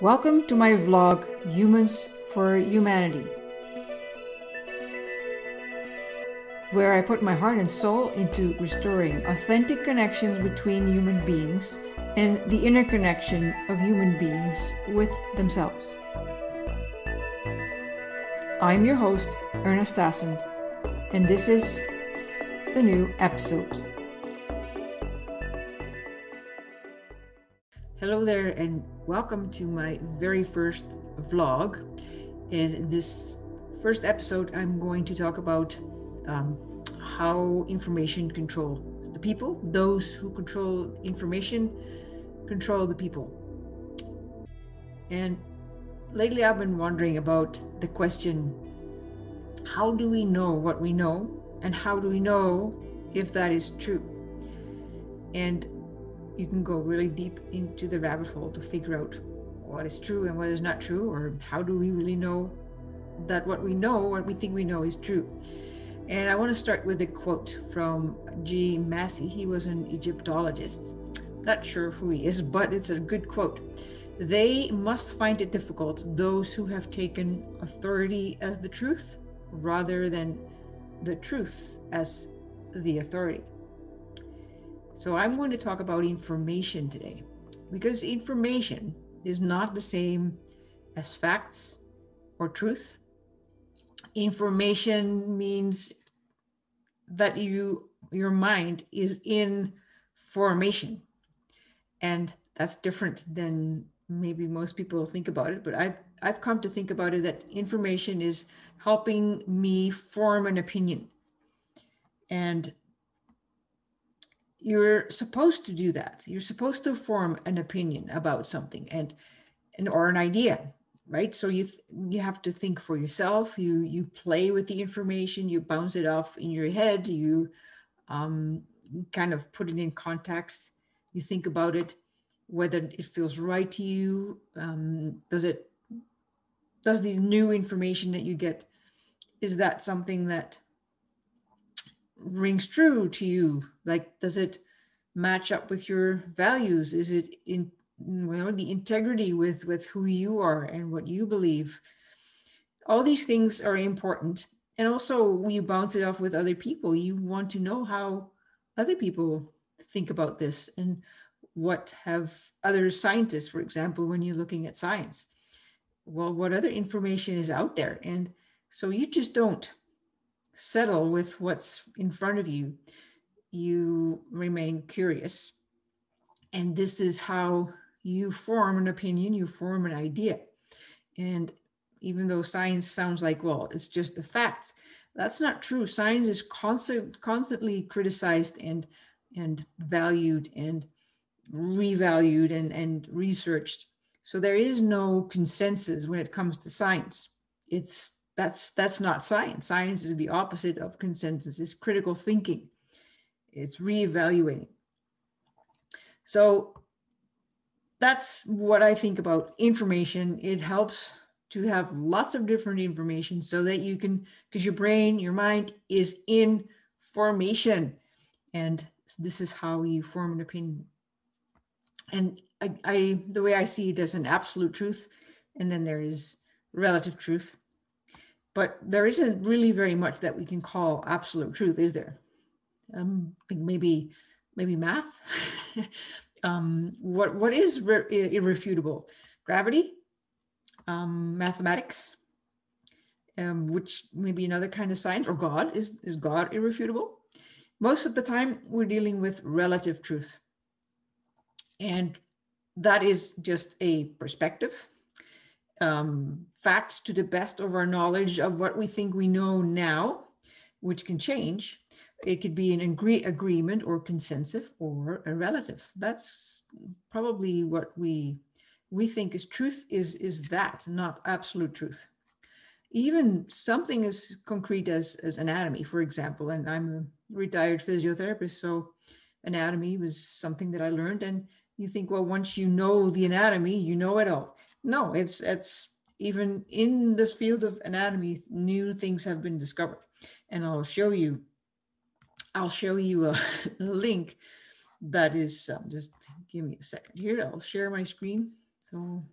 Welcome to my vlog, Humans for Humanity, where I put my heart and soul into restoring authentic connections between human beings and the interconnection of human beings with themselves. I'm your host, Erna Stassen, and this is a new episode. Hello there, and welcome to my very first vlog. In this first episode, I'm going to talk about um, how information control the people. Those who control information control the people. And lately, I've been wondering about the question how do we know what we know, and how do we know if that is true? And you can go really deep into the rabbit hole to figure out what is true and what is not true, or how do we really know that what we know, what we think we know, is true. And I want to start with a quote from G. Massey. He was an Egyptologist. Not sure who he is, but it's a good quote. They must find it difficult, those who have taken authority as the truth rather than the truth as the authority. So I'm going to talk about information today because information is not the same as facts or truth. Information means that you your mind is in formation and that's different than maybe most people think about it but i've i've come to think about it that information is helping me form an opinion and you're supposed to do that. You're supposed to form an opinion about something and and or an idea right? So you th- you have to think for yourself. You you play with the information. You bounce it off in your head. You um, kind of put it in context. You think about it whether it feels right to you um, does it does the new information that you get is that something that rings true to you? Like does it match up with your values? Is it in you know the integrity with with who you are and what you believe? All these things are important. And also when you bounce it off with other people you want to know how other people think about this and what have other scientists for example when you're looking at science well what other information is out there? And so you just don't settle with what's in front of you, you remain curious. And this is how you form an opinion, you form an idea. And even though science sounds like, well, it's just the facts, that's not true. Science is constant, constantly criticized and, and valued and revalued and, and researched. So there is no consensus when it comes to science. It's that's that's not science. Science is the opposite of consensus. It's critical thinking. It's reevaluating. So that's what i think about information. It helps to have lots of different information so that you can because your brain your mind is in formation. And this is how you form an opinion. And I, I the way i see it there's an absolute truth and then there is relative truth but there isn't really very much that we can call absolute truth, is there? Um, I think maybe maybe math. um, what what is re- irrefutable? Gravity, um, mathematics, um, which maybe another kind of science, or God is is God irrefutable? Most of the time, we're dealing with relative truth, and that is just a perspective um, facts to the best of our knowledge of what we think we know now, which can change. It could be an agree- agreement or consensus or a relative. That's probably what we we think is truth is is that not absolute truth. Even something as concrete as as anatomy, for example, and I'm a retired physiotherapist, so anatomy was something that I learned and you think well once you know the anatomy you know it all no, it's it's even in this field of anatomy, new things have been discovered, and I'll show you. I'll show you a link that is um, just give me a second here. I'll share my screen. So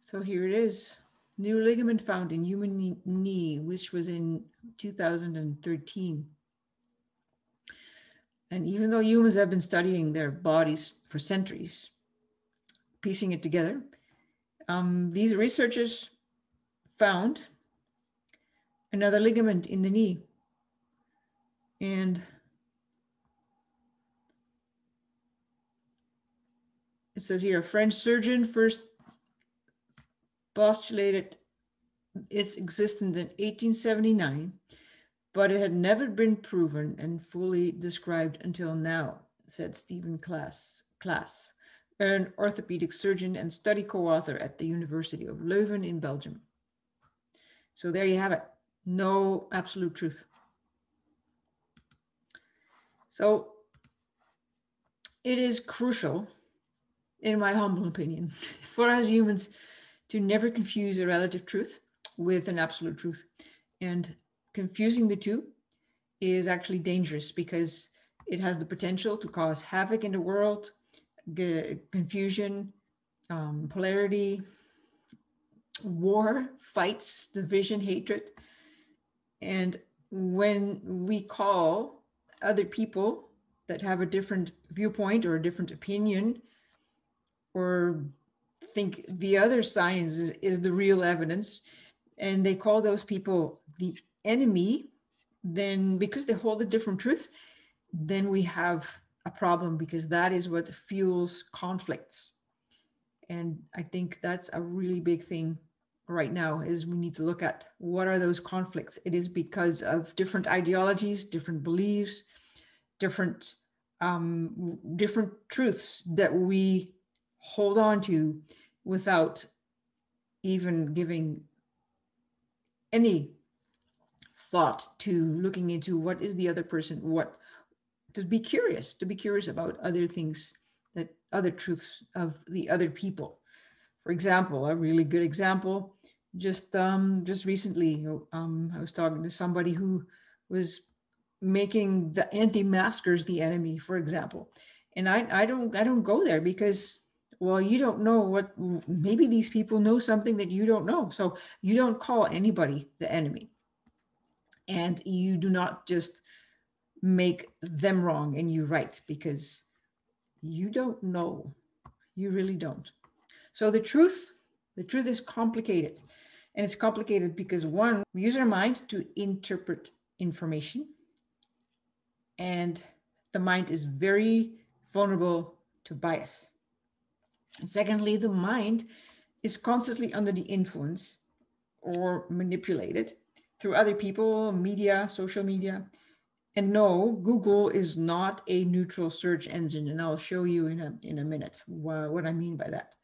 So here it is. New ligament found in human knee, which was in 2013. And even though humans have been studying their bodies for centuries, piecing it together, um, these researchers found another ligament in the knee. And it says here a French surgeon first postulated its existence in 1879, but it had never been proven and fully described until now, said Steven Claes, Claes an orthopedic surgeon and study co-author at the University of Leuven in Belgium. So there you have it. No absolute truth. So it is crucial, in my humble opinion, for us humans to never confuse a relative truth with an absolute truth. And confusing the two is actually dangerous because it has the potential to cause havoc in the world, confusion, um, polarity, war, fights, division, hatred. And when we call other people that have a different viewpoint or a different opinion or think the other science is, is the real evidence and they call those people the enemy then because they hold a different truth then we have a problem because that is what fuels conflicts. And i think that's a really big thing right now is we need to look at what are those conflicts. It is because of different ideologies different beliefs different um, different truths that we hold on to without even giving any thought to looking into what is the other person what to be curious to be curious about other things that other truths of the other people. For example a really good example just um just recently um i was talking to somebody who was making the anti-maskers the enemy for example. And i i don't i don't go there because well you don't know what maybe these people know something that you don't know. So you don't call anybody the enemy. And you do not just make them wrong and you right because you don't know you really don't so the truth the truth is complicated and it's complicated because one we use our mind to interpret information and the mind is very vulnerable to bias and secondly, the mind is constantly under the influence or manipulated through other people, media, social media. And no, Google is not a neutral search engine. And I'll show you in a, in a minute what I mean by that.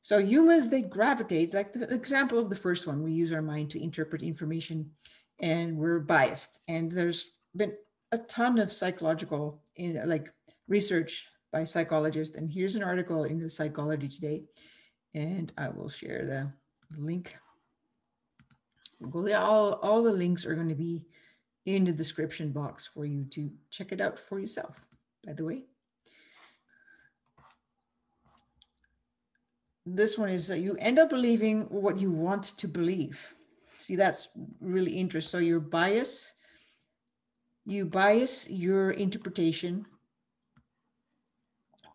So humans, they gravitate, like the example of the first one, we use our mind to interpret information and we're biased. And there's been a ton of psychological in like research by psychologists. And here's an article in the Psychology Today, and I will share the link. All, all the links are going to be in the description box for you to check it out for yourself, by the way. This one is that you end up believing what you want to believe. See, that's really interesting. So your bias, you bias your interpretation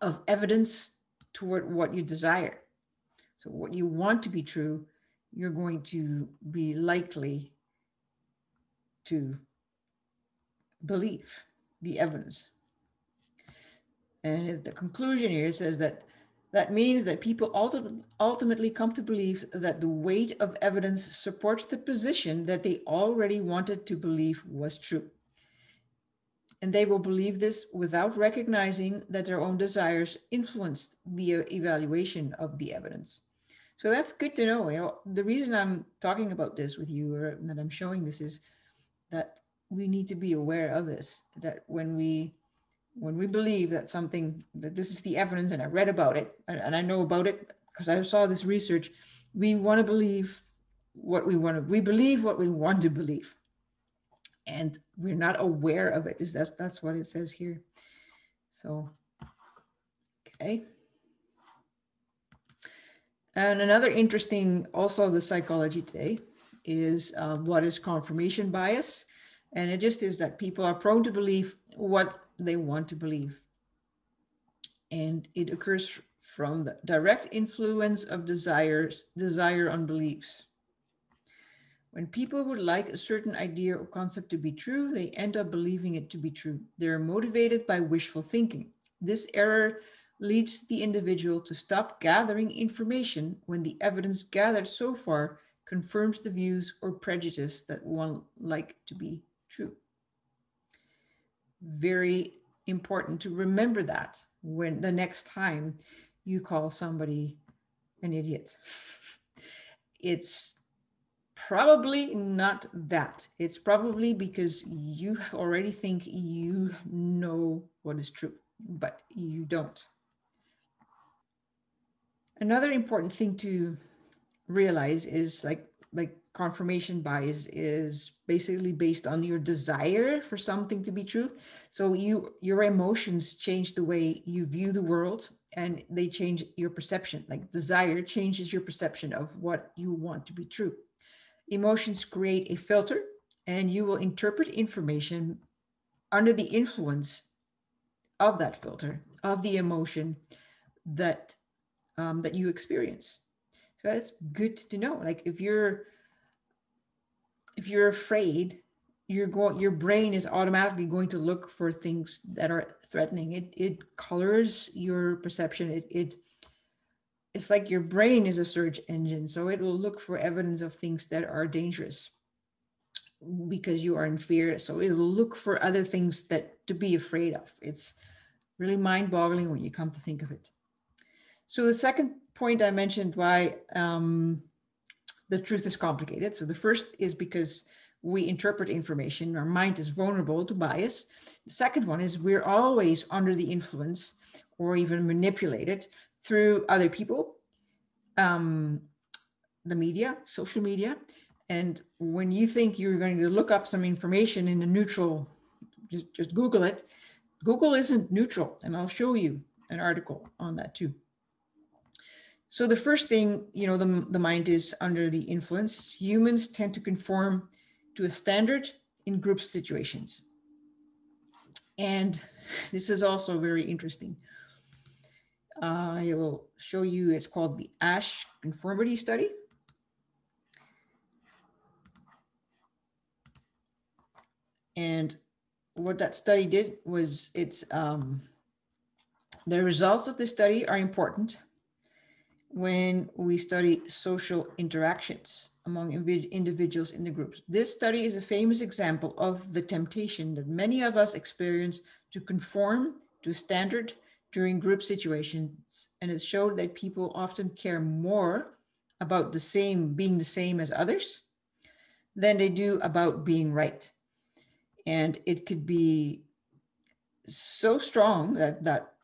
of evidence toward what you desire. So, what you want to be true, you're going to be likely to believe the evidence. And the conclusion here says that that means that people ultimately come to believe that the weight of evidence supports the position that they already wanted to believe was true and they will believe this without recognizing that their own desires influenced the evaluation of the evidence. So that's good to know. You know, the reason I'm talking about this with you or that I'm showing this is that we need to be aware of this. That when we when we believe that something that this is the evidence and I read about it and I know about it because I saw this research, we want to believe what we want to we believe what we want to believe and we're not aware of it is that's that's what it says here so okay And another interesting, also the psychology today, is uh, what is confirmation bias. And it just is that people are prone to believe what they want to believe. And it occurs from the direct influence of desires, desire on beliefs. When people would like a certain idea or concept to be true, they end up believing it to be true. They're motivated by wishful thinking. This error leads the individual to stop gathering information when the evidence gathered so far confirms the views or prejudice that one like to be true. Very important to remember that when the next time you call somebody an idiot. It's probably not that. It's probably because you already think you know what is true, but you don't. Another important thing to realize is like like confirmation bias is basically based on your desire for something to be true. So you your emotions change the way you view the world and they change your perception. Like desire changes your perception of what you want to be true. Emotions create a filter and you will interpret information under the influence of that filter, of the emotion that um, that you experience. So that's good to know. Like if you're if you're afraid, you're going your brain is automatically going to look for things that are threatening. It it colors your perception. It it it's like your brain is a search engine. So it will look for evidence of things that are dangerous because you are in fear. So it will look for other things that to be afraid of. It's really mind-boggling when you come to think of it. So the second point I mentioned why um, the truth is complicated. So the first is because we interpret information, our mind is vulnerable to bias. The second one is we're always under the influence or even manipulated through other people, um, the media, social media. And when you think you're going to look up some information in a neutral, just, just Google it. Google isn't neutral, and I'll show you an article on that too. So the first thing, you know, the, the mind is under the influence. Humans tend to conform to a standard in group situations. And this is also very interesting. Uh, I will show you, it's called the Asch Conformity Study. And what that study did was it's, um, the results of the study are important when we study social interactions among individuals in the groups. This study is a famous example of the temptation that many of us experience to conform to a standard during group situations. And it showed that people often care more about the same, being the same as others, than they do about being right. And it could be so strong that that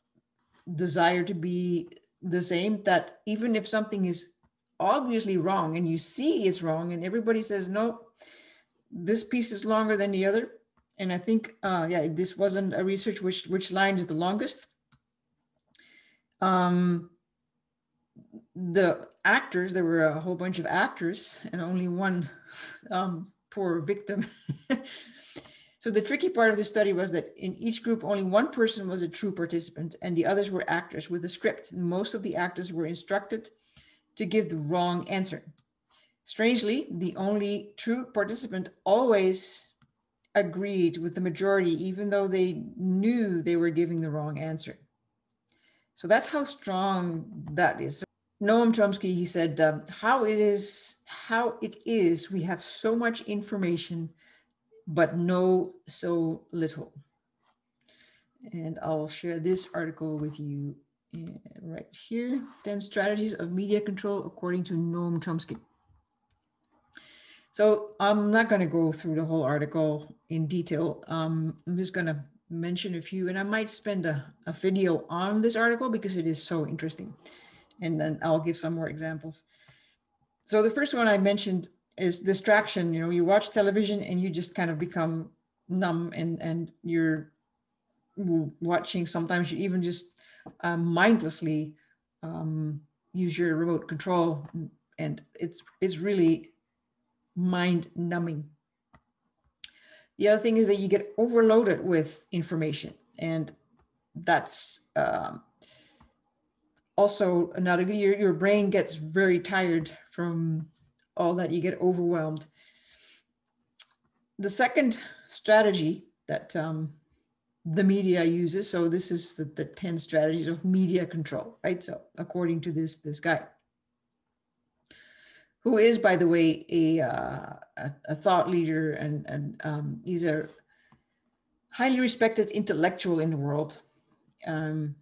desire to be the same that even if something is obviously wrong and you see it's wrong and everybody says no this piece is longer than the other. And i think uh yeah this wasn't a research which which line is the longest um the actors there were a whole bunch of actors and only one um poor victim So the tricky part of the study was that in each group, only one person was a true participant and the others were actors with a script. Most of the actors were instructed to give the wrong answer. Strangely, the only true participant always agreed with the majority, even though they knew they were giving the wrong answer. So that's how strong that is. Noam Chomsky, he said, um, how it is, how it is, we have so much information but know so little. And I'll share this article with you uh, right here. 10 strategies of media control according to Noam Chomsky. So I'm not going to go through the whole article in detail. Um, I'm just going to mention a few and I might spend a, a video on this article because it is so interesting. And then I'll give some more examples. So the first one I mentioned is distraction. You know, you watch television and you just kind of become numb and and you're watching. Sometimes you even just uh, mindlessly um, use your remote control and it's it's really mind numbing the other thing is that you get overloaded with information and that's um, also another your, your brain gets very tired from all that you get overwhelmed. The second strategy that um, the media uses so this is the, the 10 strategies of media control right? So according to this this guy who is by the way a uh, a, a, thought leader and and um, he's a highly respected intellectual in the world. Um,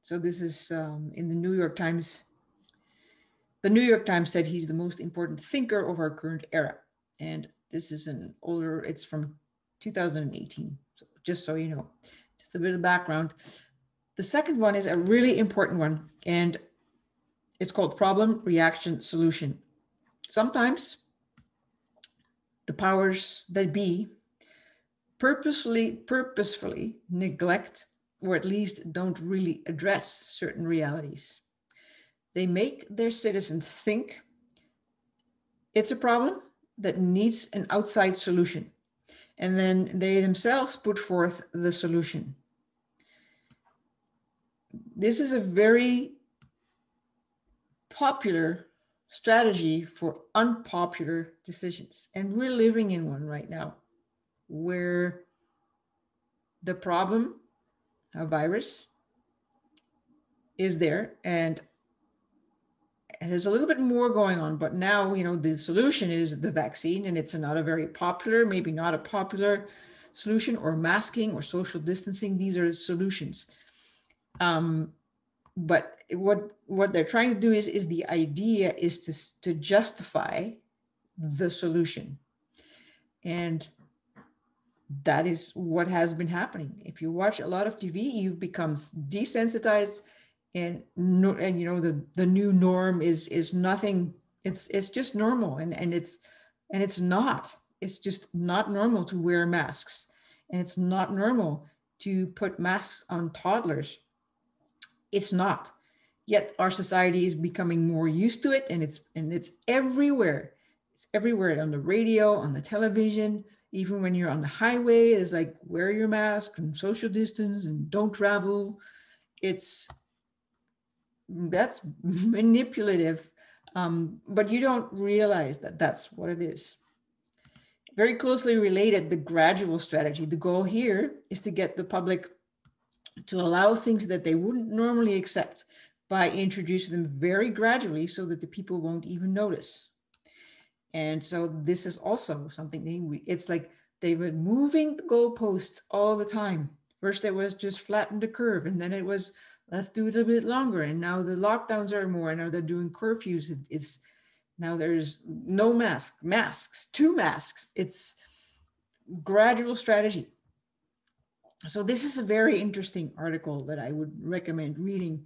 so this is um, in the new york times the new york times said he's the most important thinker of our current era and this is an older it's from 2018 so just so you know, just a bit of background. The second one is a really important one, and it's called problem, reaction, solution. Sometimes the powers that be purposely purposefully neglect or at least don't really address certain realities. They make their citizens think it's a problem that needs an outside solution and then they themselves put forth the solution. This is a very popular strategy for unpopular decisions. And we're living in one right now where the problem, a virus, is there and there's a little bit more going on, but now, you know, the solution is the vaccine, and it's not a very popular, maybe not a popular solution, or masking or social distancing. These are solutions. Um, but what what they're trying to do is is the idea is to to justify the solution, and that is what has been happening. If you watch a lot of TV, you've become desensitized and no, and you know the the new norm is is nothing it's it's just normal and and it's and it's not. It's just not normal to wear masks. And it's not normal to put masks on toddlers. It's not. Yet our society is becoming more used to it and it's and it's everywhere. It's everywhere on the radio on the television. Even when you're on the highway it's like wear your mask and social distance and don't travel. It's that's manipulative um, but you don't realize that that's what it is. Very closely related the gradual strategy the goal here is to get the public to allow things that they wouldn't normally accept by introducing them very gradually so that the people won't even notice. And so this is also something they, it's like they were moving the goalposts all the time. First it was just flatten the curve and then it was let's do it a bit longer. And now the lockdowns are more, and now they're doing curfews. It, it's now there's no mask, masks, two masks. It's gradual strategy. So this is a very interesting article that I would recommend reading.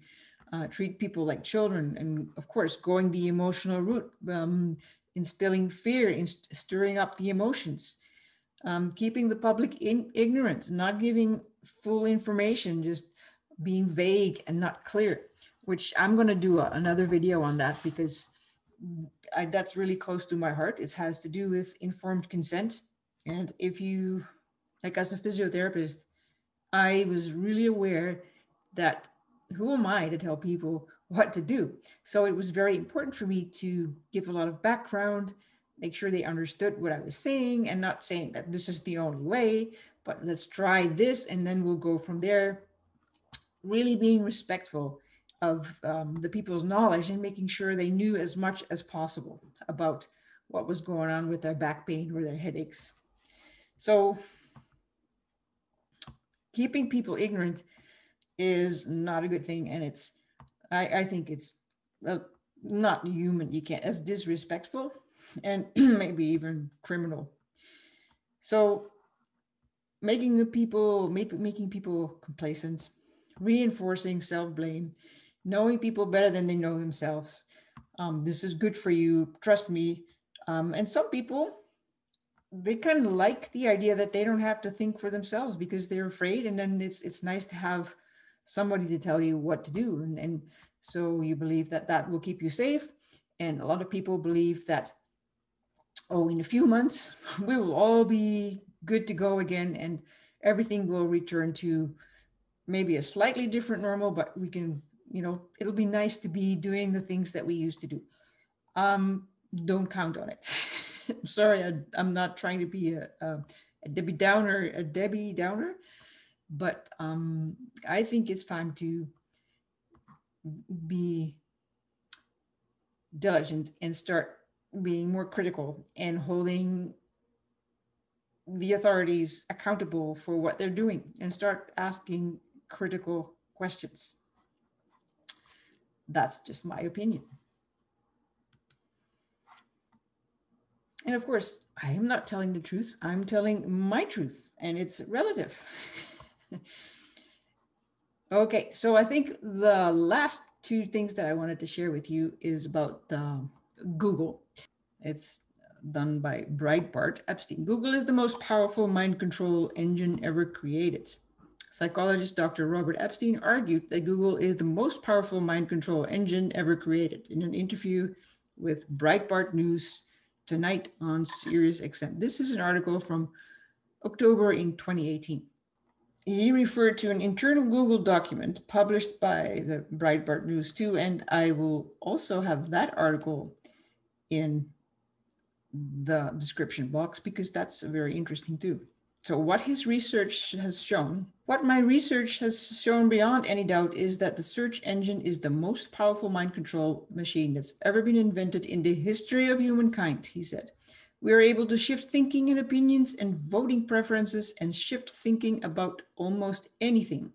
Uh, treat people like children, and of course, going the emotional route, um, instilling fear, inst- stirring up the emotions, um, keeping the public in ignorant, not giving full information, just being vague and not clear, which I'm going to do a, another video on that because I, that's really close to my heart. It has to do with informed consent. And if you, like as a physiotherapist, I was really aware that who am I to tell people what to do? So it was very important for me to give a lot of background, make sure they understood what I was saying, and not saying that this is the only way, but let's try this and then we'll go from there really being respectful of um, the people's knowledge and making sure they knew as much as possible about what was going on with their back pain or their headaches. So keeping people ignorant is not a good thing. And it's, I, I think it's well, not human. You can't, it's disrespectful and maybe even criminal. So making the people, making people complacent reinforcing self blame, knowing people better than they know themselves. Um, this is good for you. Trust me. Um, and some people, they kind of like the idea that they don't have to think for themselves because they're afraid. And then it's it's nice to have somebody to tell you what to do. And, and So you believe that that will keep you safe. And a lot of people believe that, oh, in a few months, we will all be good to go again and everything will return to maybe a slightly different normal, but we can, you know, it'll be nice to be doing the things that we used to do. Um, don't count on it. I'm sorry, I, am not trying to be a, a, a, Debbie Downer, a Debbie Downer, but um, I think it's time to be diligent and start being more critical and holding the authorities accountable for what they're doing and start asking critical questions. That's just my opinion. And of course, I am not telling the truth. I'm telling my truth, and it's relative. okay, so I think the last two things that I wanted to share with you is about uh, Google. It's done by Breitbart Epstein. Google is the most powerful mind control engine ever created. Psychologist Dr. Robert Epstein argued that Google is the most powerful mind control engine ever created in an interview with Breitbart News tonight on Sirius XM. This is an article from October in 2018. He referred to an internal Google document published by the Breitbart News too, and I will also have that article in the description box because that's very interesting too. So what his research has shown, what my research has shown beyond any doubt is that the search engine is the most powerful mind control machine that's ever been invented in the history of humankind, he said. We are able to shift thinking and opinions and voting preferences and shift thinking about almost anything.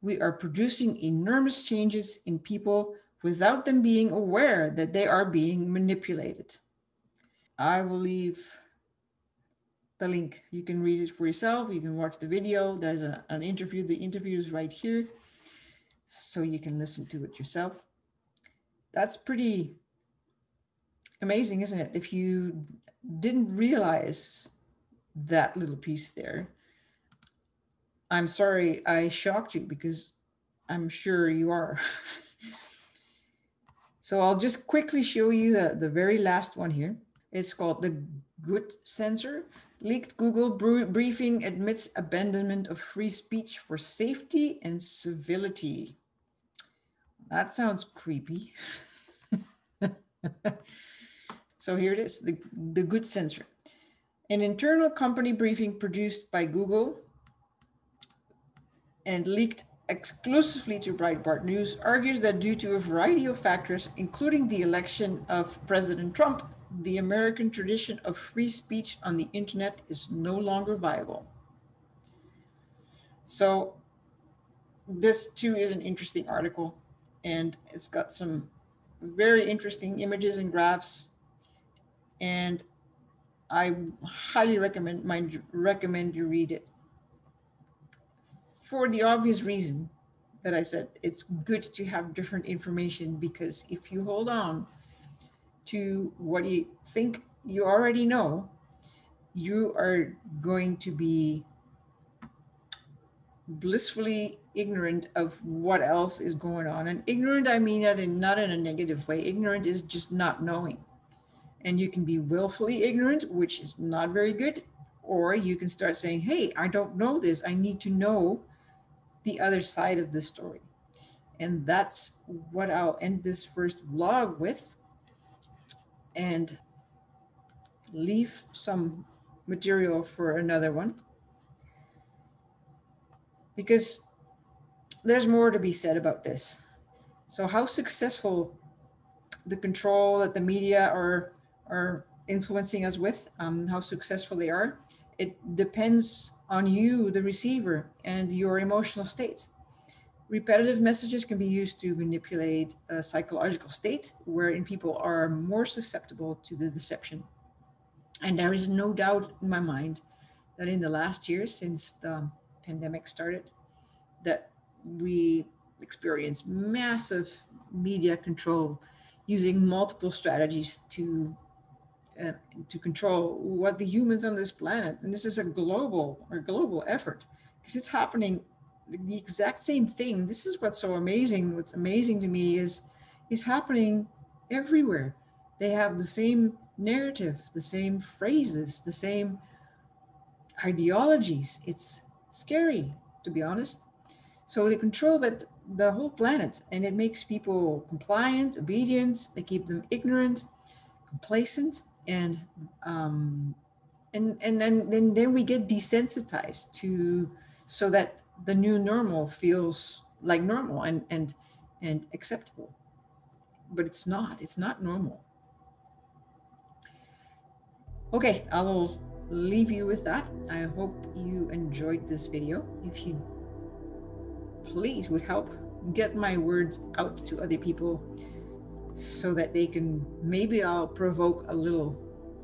We are producing enormous changes in people without them being aware that they are being manipulated. I will leave the link. You can read it for yourself. You can watch the video. There's a, an interview. The interview is right here. So you can listen to it yourself. That's pretty amazing, isn't it? If you didn't realize that little piece there, I'm sorry I shocked you because I'm sure you are. so I'll just quickly show you the, the very last one here. It's called the good censor. Leaked Google briefing admits abandonment of free speech for safety and civility. That sounds creepy. so here it is, the, the good censor. An internal company briefing produced by Google and leaked exclusively to Breitbart News argues that due to a variety of factors, including the election of President Trump, the American tradition of free speech on the internet is no longer viable. So this too is an interesting article and it's got some very interesting images and graphs and I highly recommend my, recommend you read it for the obvious reason that I said it's good to have different information because if you hold on to what you think you already know, you are going to be blissfully ignorant of what else is going on. And ignorant, I mean that in not in a negative way. Ignorant is just not knowing. And you can be willfully ignorant, which is not very good. Or you can start saying, hey, I don't know this. I need to know the other side of the story. And that's what I'll end this first vlog with and leave some material for another one because there's more to be said about this. So how successful the control that the media are are influencing us with, um, how successful they are, it depends on you, the receiver, and your emotional state. Repetitive messages can be used to manipulate a psychological state wherein people are more susceptible to the deception. And there is no doubt in my mind that in the last year since the pandemic started, that we experienced massive media control using multiple strategies to uh, to control what the humans on this planet and this is a global a global effort because it's happening the exact same thing. This is what's so amazing. What's amazing to me is is happening everywhere. They have the same narrative, the same phrases, the same ideologies. It's scary, to be honest. So they control that the whole planet and it makes people compliant, obedient, they keep them ignorant, complacent, and um, and and then then, then we get desensitized to so that the new normal feels like normal and and and acceptable. But it's not it's not normal. Okay i will leave you with that. I hope you enjoyed this video. If you please would help get my words out to other people so that they can maybe i'll provoke a little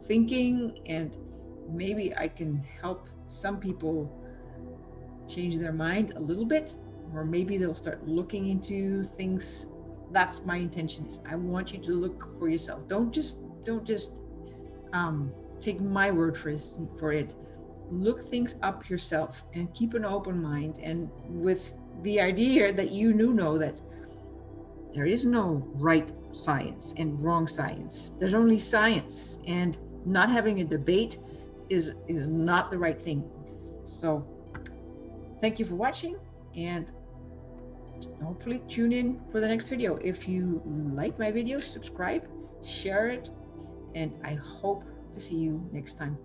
thinking and maybe i can help some people change their mind a little bit or maybe they'll start looking into things. That's my intention is i want you to look for yourself. Don't just don't just um, take my word for, for it. Look things up yourself and keep an open mind and with the idea that you do know that there is no right science and wrong science. There's only science and not having a debate is is not the right thing. So Thank you for watching and hopefully tune in for the next video. If you like my video, subscribe, share it, and I hope to see you next time.